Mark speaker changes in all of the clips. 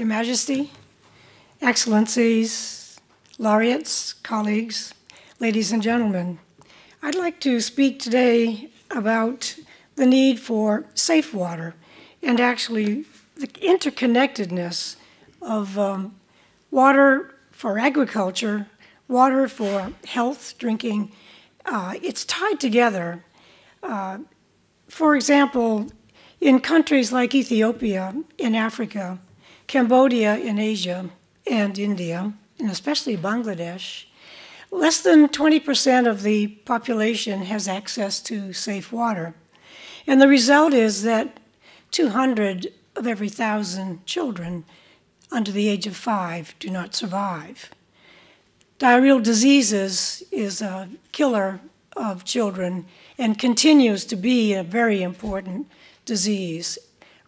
Speaker 1: Your Majesty, Excellencies, laureates, colleagues, ladies and gentlemen. I'd like to speak today about the need for safe water and actually the interconnectedness of um, water for agriculture, water for health, drinking. Uh, it's tied together. Uh, for example, in countries like Ethiopia in Africa, Cambodia in Asia, and India, and especially Bangladesh, less than 20% of the population has access to safe water. And the result is that 200 of every thousand children under the age of five do not survive. Diarrheal diseases is a killer of children and continues to be a very important disease.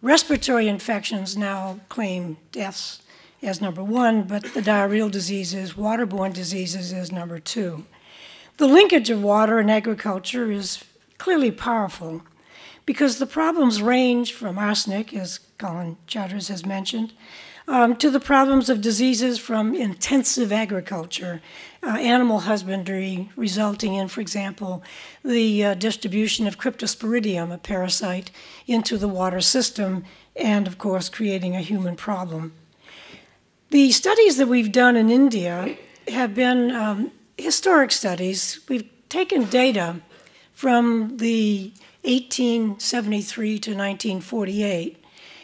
Speaker 1: Respiratory infections now claim deaths as number one, but the diarrheal diseases, waterborne diseases, is number two. The linkage of water and agriculture is clearly powerful because the problems range from arsenic, as Colin Chartres has mentioned, um, to the problems of diseases from intensive agriculture, uh, animal husbandry, resulting in, for example, the uh, distribution of cryptosporidium, a parasite, into the water system, and of course, creating a human problem. The studies that we've done in India have been um, historic studies. We've taken data from the 1873 to 1948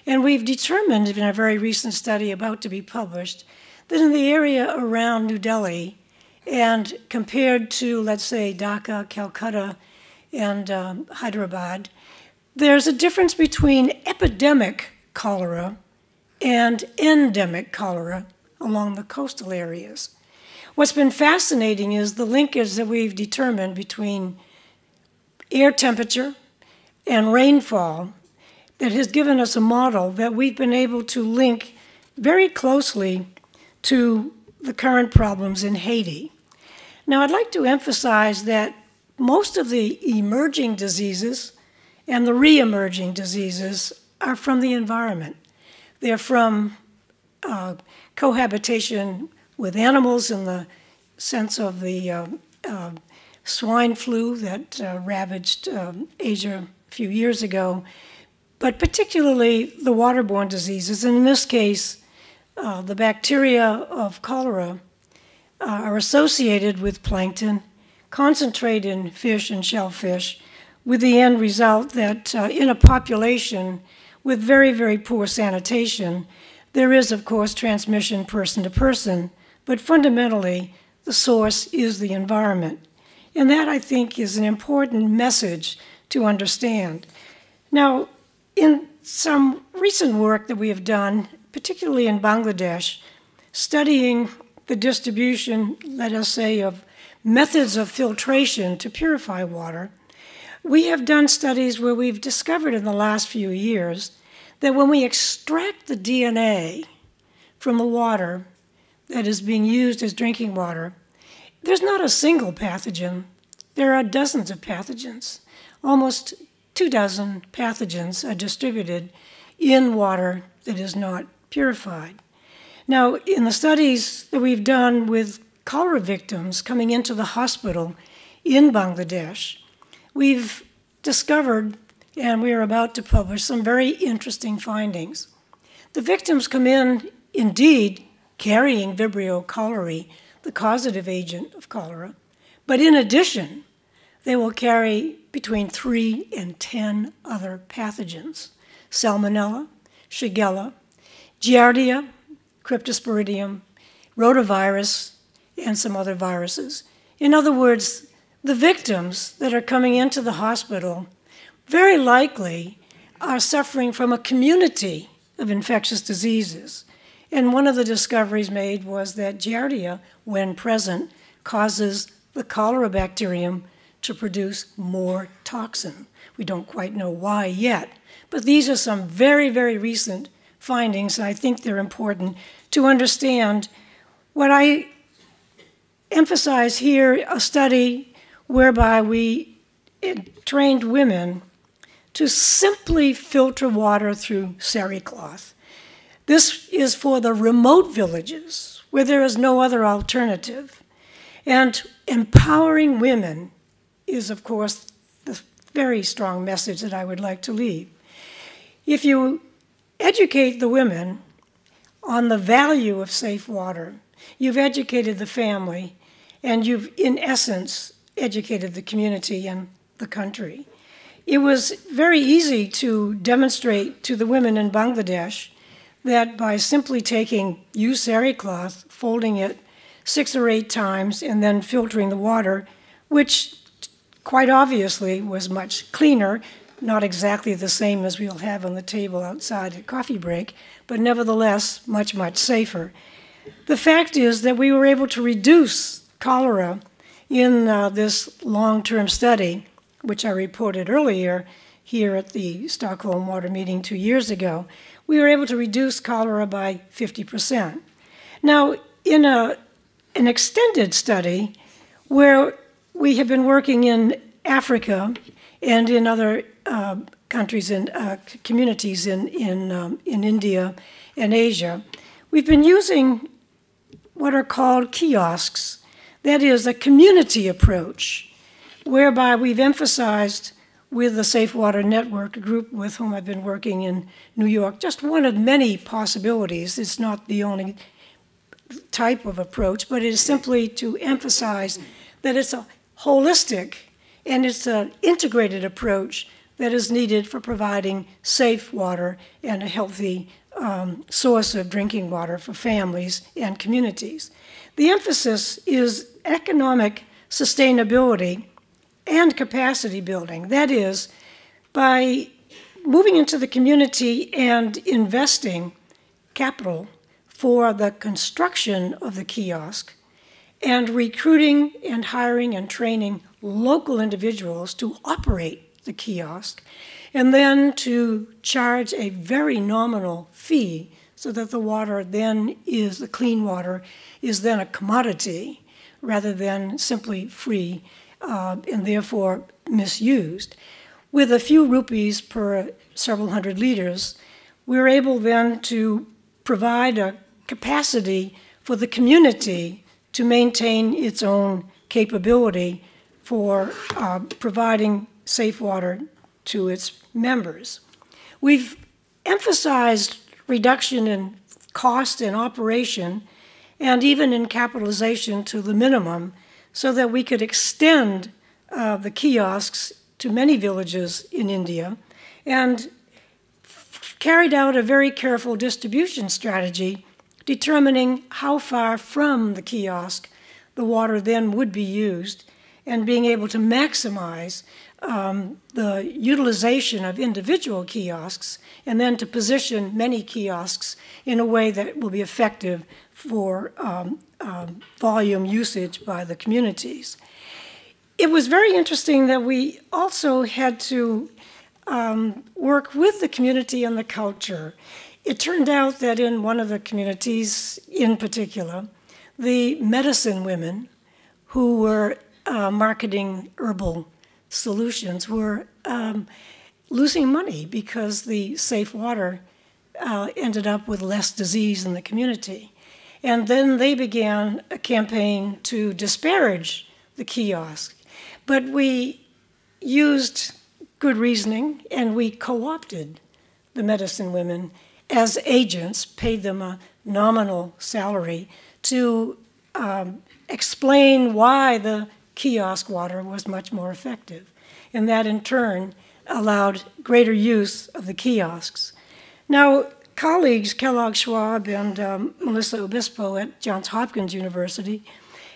Speaker 1: and we've determined in a very recent study about to be published that in the area around New Delhi, and compared to, let's say, Dhaka, Calcutta, and um, Hyderabad, there's a difference between epidemic cholera and endemic cholera along the coastal areas. What's been fascinating is the linkage that we've determined between air temperature and rainfall that has given us a model that we've been able to link very closely to the current problems in Haiti. Now, I'd like to emphasize that most of the emerging diseases and the re emerging diseases are from the environment. They're from uh, cohabitation with animals in the sense of the uh, uh, swine flu that uh, ravaged um, Asia a few years ago, but particularly the waterborne diseases. And in this case, uh, the bacteria of cholera uh, are associated with plankton, concentrate in fish and shellfish, with the end result that uh, in a population with very, very poor sanitation, there is, of course, transmission person to person, but fundamentally, the source is the environment. And that, I think, is an important message to understand. Now, in some recent work that we have done, particularly in Bangladesh, studying the distribution, let us say, of methods of filtration to purify water, we have done studies where we've discovered in the last few years that when we extract the DNA from the water that is being used as drinking water, there's not a single pathogen. There are dozens of pathogens. Almost two dozen pathogens are distributed in water that is not purified. Now, in the studies that we've done with cholera victims coming into the hospital in Bangladesh, we've discovered, and we are about to publish, some very interesting findings. The victims come in, indeed, carrying Vibrio cholerae, the causative agent of cholera, but in addition, they will carry between three and 10 other pathogens Salmonella, Shigella, Giardia, Cryptosporidium, rotavirus, and some other viruses. In other words, the victims that are coming into the hospital very likely are suffering from a community of infectious diseases. And one of the discoveries made was that Giardia, when present, causes the cholera bacterium to produce more toxin. We don't quite know why yet, but these are some very, very recent findings, and I think they're important to understand what I emphasize here a study whereby we trained women to simply filter water through Sari cloth. This is for the remote villages where there is no other alternative. And empowering women is, of course, the very strong message that I would like to leave. If you educate the women on the value of safe water, you've educated the family, and you've, in essence, educated the community and the country. It was very easy to demonstrate to the women in Bangladesh that by simply taking used sari cloth, folding it six or eight times, and then filtering the water, which quite obviously was much cleaner, not exactly the same as we'll have on the table outside at coffee break, but nevertheless much, much safer. The fact is that we were able to reduce cholera in uh, this long term study, which I reported earlier here at the Stockholm Water Meeting two years ago, we were able to reduce cholera by 50%. Now, in a, an extended study where we have been working in Africa and in other uh, countries and uh, communities in, in, um, in India and Asia, we've been using what are called kiosks that is a community approach, whereby we've emphasized with the Safe Water Network, a group with whom I've been working in New York, just one of many possibilities. It's not the only type of approach, but it is simply to emphasize that it's a holistic and it's an integrated approach that is needed for providing safe water and a healthy um, source of drinking water for families and communities. The emphasis is economic sustainability and capacity building. That is, by moving into the community and investing capital for the construction of the kiosk and recruiting and hiring and training local individuals to operate the kiosk and then to charge a very nominal fee so that the water then is, the clean water, is then a commodity rather than simply free uh, and therefore misused. With a few rupees per several hundred liters, we are able then to provide a capacity for the community to maintain its own capability for uh, providing safe water to its members. We've emphasized reduction in cost and operation, and even in capitalization to the minimum, so that we could extend uh, the kiosks to many villages in India, and carried out a very careful distribution strategy determining how far from the kiosk the water then would be used and being able to maximize um, the utilization of individual kiosks and then to position many kiosks in a way that will be effective for um, um, volume usage by the communities. It was very interesting that we also had to um, work with the community and the culture. It turned out that in one of the communities in particular, the medicine women who were uh, marketing herbal solutions were um, losing money because the safe water uh, ended up with less disease in the community. And then they began a campaign to disparage the kiosk. But we used good reasoning and we co opted the medicine women as agents, paid them a nominal salary to um, explain why the kiosk water was much more effective. And that in turn allowed greater use of the kiosks. Now, colleagues Kellogg Schwab and um, Melissa Obispo at Johns Hopkins University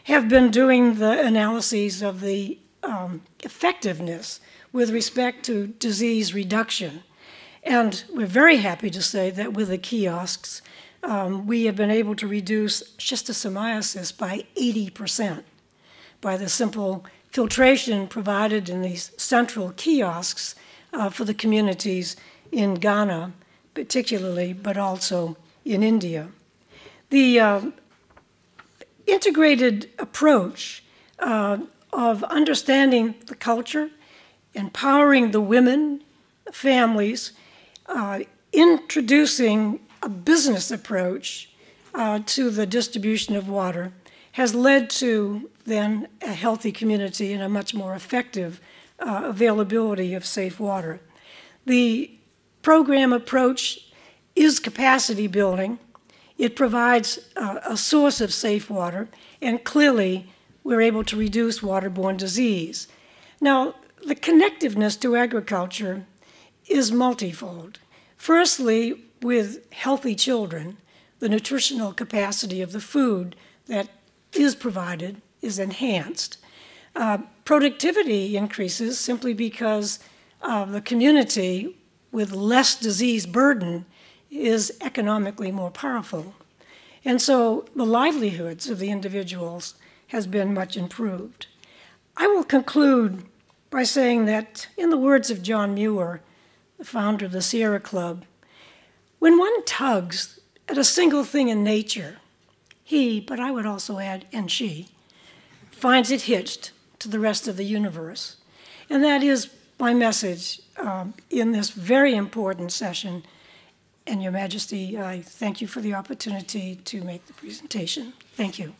Speaker 1: have been doing the analyses of the um, effectiveness with respect to disease reduction. And we're very happy to say that with the kiosks, um, we have been able to reduce schistosomiasis by 80 percent by the simple filtration provided in these central kiosks uh, for the communities in Ghana, particularly, but also in India. The uh, integrated approach uh, of understanding the culture, empowering the women, families, uh, introducing a business approach uh, to the distribution of water has led to then a healthy community and a much more effective uh, availability of safe water. The program approach is capacity building. It provides uh, a source of safe water, and clearly we're able to reduce waterborne disease. Now, the connectiveness to agriculture is multifold. Firstly, with healthy children, the nutritional capacity of the food that is provided is enhanced. Uh, productivity increases simply because uh, the community with less disease burden is economically more powerful. And so the livelihoods of the individuals has been much improved. I will conclude by saying that, in the words of John Muir, the founder of the Sierra Club, when one tugs at a single thing in nature, he, but I would also add, and she, finds it hitched to the rest of the universe. And that is my message um, in this very important session. And Your Majesty, I thank you for the opportunity to make the presentation. Thank you.